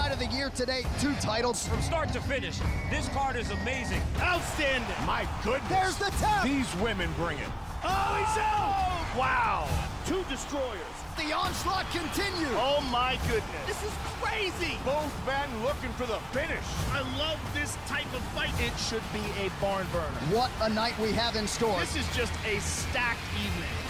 Night of the year today. Two titles. From start to finish, this card is amazing. Outstanding. My goodness. There's the tap. These women bring it. Oh, he's out. Wow. Two destroyers. The onslaught continues. Oh, my goodness. This is crazy. Both men looking for the finish. I love this type of fight. It should be a barn burner. What a night we have in store. This is just a stacked evening.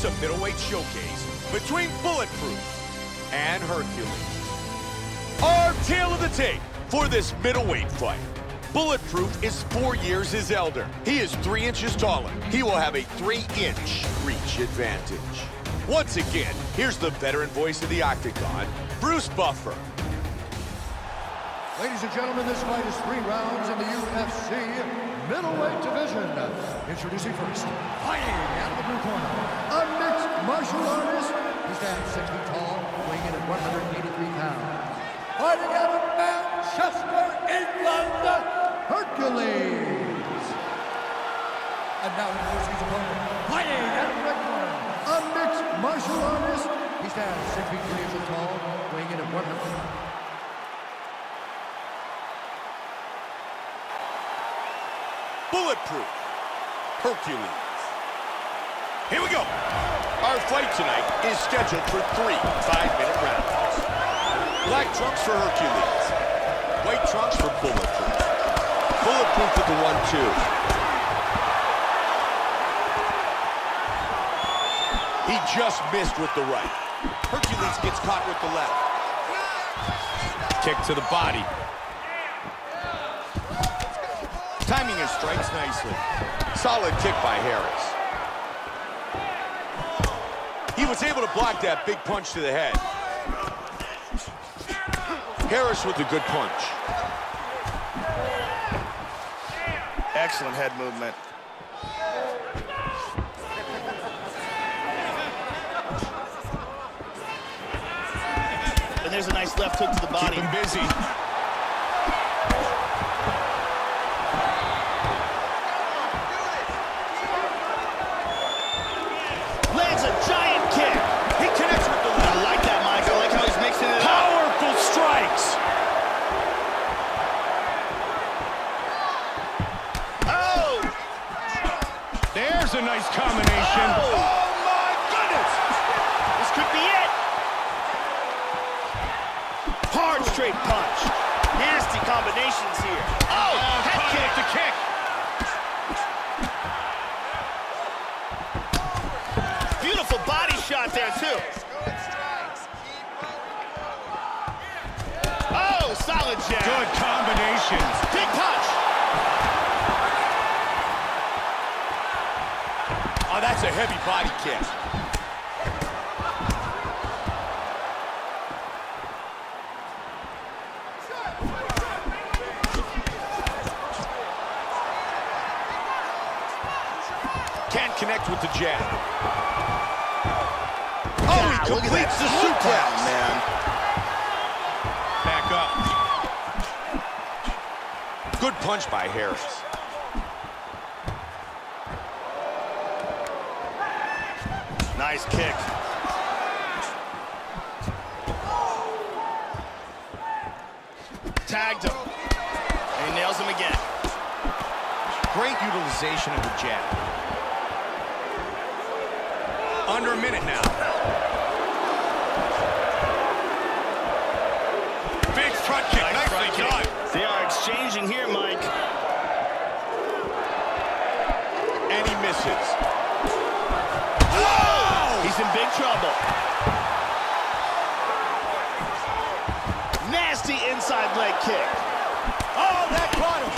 It's a middleweight showcase between Bulletproof and Hercules. Our tale of the tape for this middleweight fight. Bulletproof is four years his elder. He is three inches taller. He will have a three-inch reach advantage. Once again, here's the veteran voice of the Octagon, Bruce Buffer. Ladies and gentlemen, this fight is three rounds in the UFC middleweight division. Introducing first, fighting out of the blue corner, a mixed martial artist. He stands six feet tall, weighing in at 183 pounds. Fighting out of Manchester, England, Hercules. And now introducing his opponent, fighting out of the red corner, a mixed martial artist. He stands six feet three inches tall, weighing in at 100. Bulletproof, Hercules. Here we go. Our fight tonight is scheduled for three five-minute rounds. Black trunks for Hercules. White trunks for Bulletproof. Bulletproof with the one-two. He just missed with the right. Hercules gets caught with the left. Kick to the body. Timing his strikes nicely. Solid kick by Harris. He was able to block that big punch to the head. Harris with a good punch. Excellent head movement. And there's a nice left hook to the body. Keep him busy. Straight punch. Nasty combinations here. Oh, oh head kick. the kick. Beautiful body shot there, too. Oh, solid jab. Good combinations. Big punch. Oh, that's a heavy body kick. Can't connect with the jab. Oh, he ah, God, completes the suplex. man. Back up. Good punch by Harris. Nice kick. Tagged him. And he nails him again. Great utilization of the jab. Under a minute now. Big front kick, Nice nicely done. They are exchanging here, Mike. And he misses. Whoa! He's in big trouble. Nasty inside leg kick. Oh, that caught him.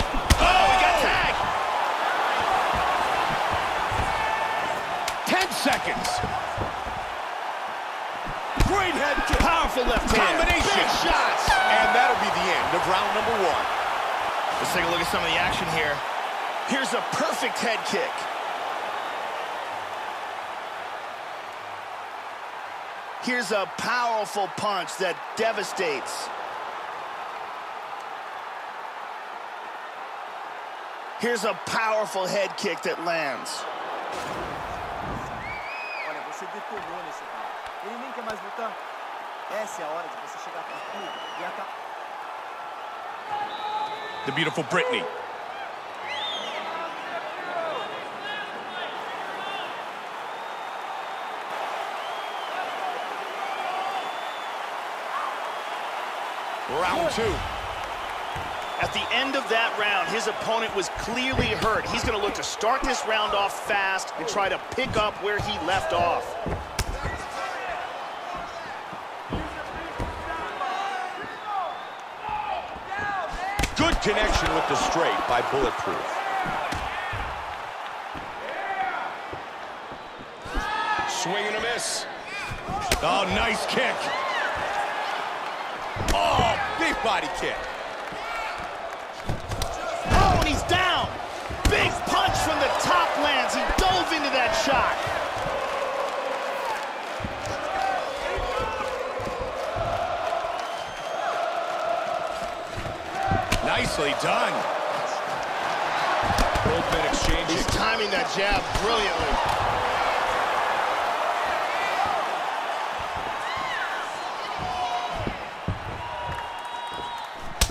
Seconds. Great head kick. Powerful left hand. Combination. Big shots. And that'll be the end of round number one. Let's take a look at some of the action here. Here's a perfect head kick. Here's a powerful punch that devastates. Here's a powerful head kick that lands. Nesse round. Ele nem quer mais lutar. Essa é a hora de você chegar com tudo e acabar. The beautiful Brittany. Round two. At the end of that round, his opponent was clearly hurt. He's going to look to start this round off fast and try to pick up where he left off. Good connection with the straight by Bulletproof. Swing and a miss. Oh, nice kick. Oh, big body kick. Oh, and he's down. Big punch from the top lands. He dove into that shot. Nicely done. Both men exchanging. He's timing that jab brilliantly.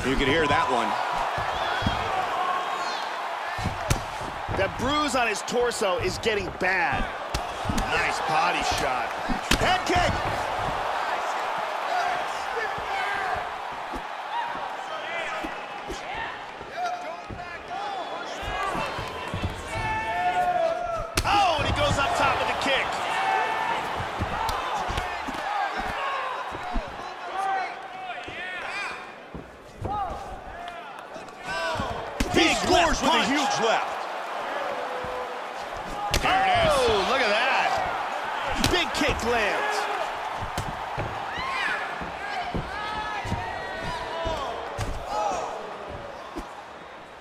You can hear that one. That bruise on his torso is getting bad. Nice body shot. Head kick. Oh, and he goes up top with the kick. He Big scores left with a punch. huge left. Oh, look at that. Big kick lands.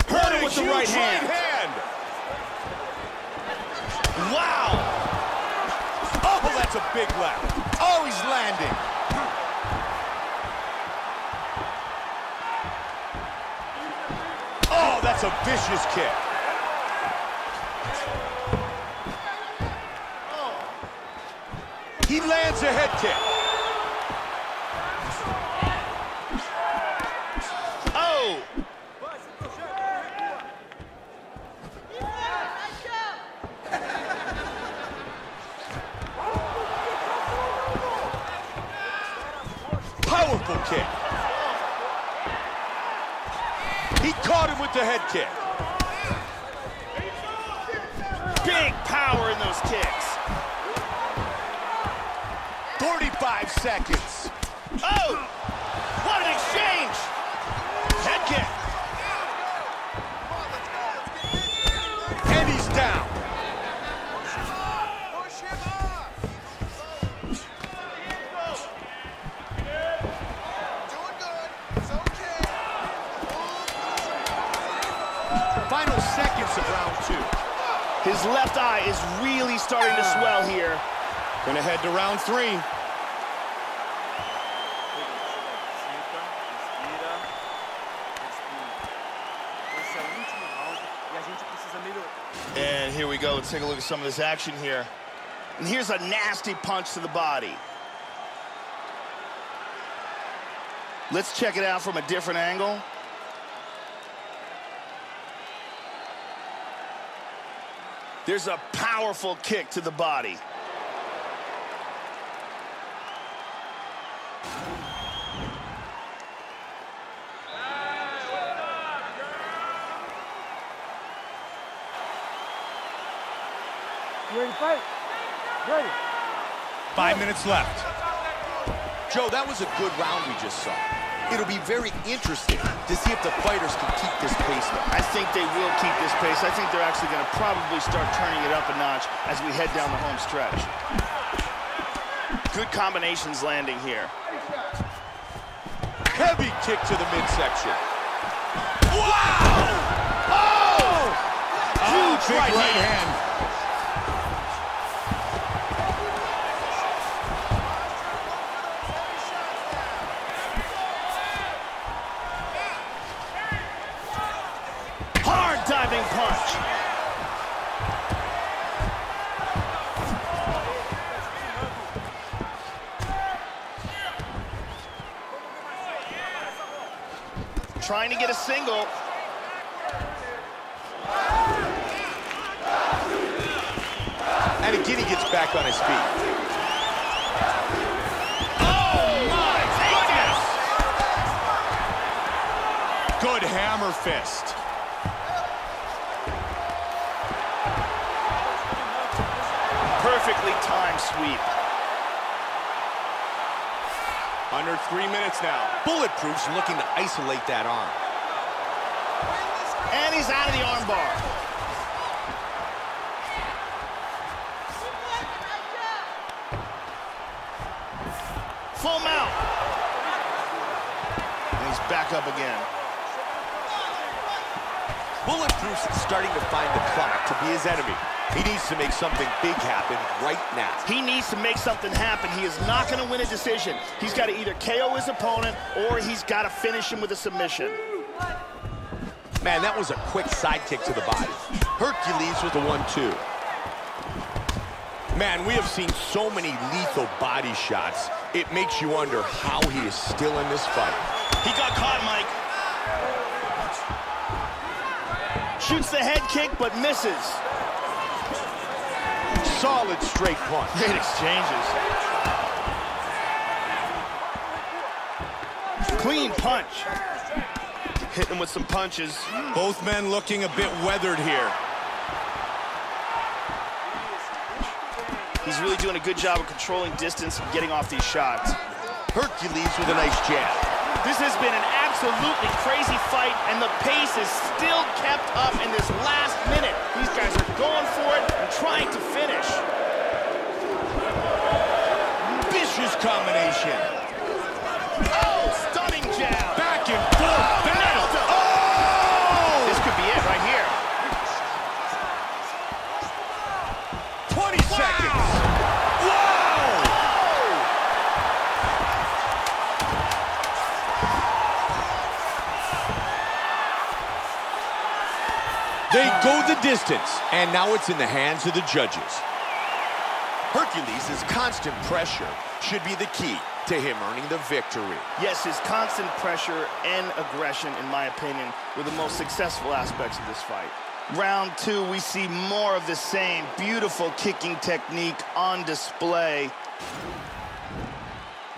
Hurt him with the Huge right hand. hand. Wow. Oh, that's a big left. Oh, he's landing. Oh, that's a vicious kick. He lands a head kick. Oh. Powerful kick. He caught him with the head kick. Seconds. Oh! What an exchange! Head kick. And he's down. Final seconds of round two. His left eye is really starting to swell here. Gonna head to round three. Let's take a look at some of this action here. And here's a nasty punch to the body. Let's check it out from a different angle. There's a powerful kick to the body. Ready to fight? Ready. Five minutes left. Joe, that was a good round we just saw. It'll be very interesting to see if the fighters can keep this pace up. I think they will keep this pace. I think they're actually going to probably start turning it up a notch as we head down the home stretch. Good combinations landing here. Heavy kick to the midsection. Wow! Oh! oh Huge Big right, right hand. hand. Single. And again, he gets back on his feet. Oh! Good hammer fist. Perfectly timed sweep. Under three minutes now. Bulletproof's looking to isolate that arm. And he's out of the armbar. Full mount. And he's back up again. Bulletproof's starting to find the clock to be his enemy. He needs to make something big happen right now. He needs to make something happen. He is not going to win a decision. He's got to either KO his opponent or he's got to finish him with a submission. Man, that was a quick side kick to the body. Hercules with the one-two. Man, we have seen so many lethal body shots. It makes you wonder how he is still in this fight. He got caught, Mike. Shoots the head kick, but misses. Solid straight punch. Great exchanges. Clean punch. Hitting him with some punches. Both men looking a bit weathered here. He's really doing a good job of controlling distance and getting off these shots. Hercules with a nice jab. This has been an absolutely crazy fight, and the pace is still kept up in this last minute. These guys are going for it and trying to finish. Vicious combination. Go the distance, and now it's in the hands of the judges. Hercules' constant pressure should be the key to him earning the victory. Yes, his constant pressure and aggression, in my opinion, were the most successful aspects of this fight. Round two, we see more of the same beautiful kicking technique on display.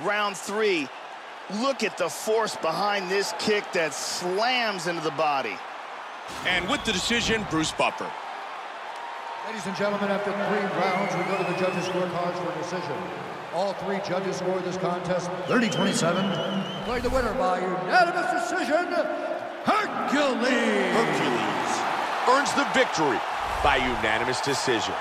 Round three, look at the force behind this kick that slams into the body. And with the decision, Bruce Buffer. Ladies and gentlemen, after three rounds, we go to the judges' scorecards for a decision. All three judges scored this contest 30-27. Declared the winner by unanimous decision, Hercules! Hercules earns the victory by unanimous decision.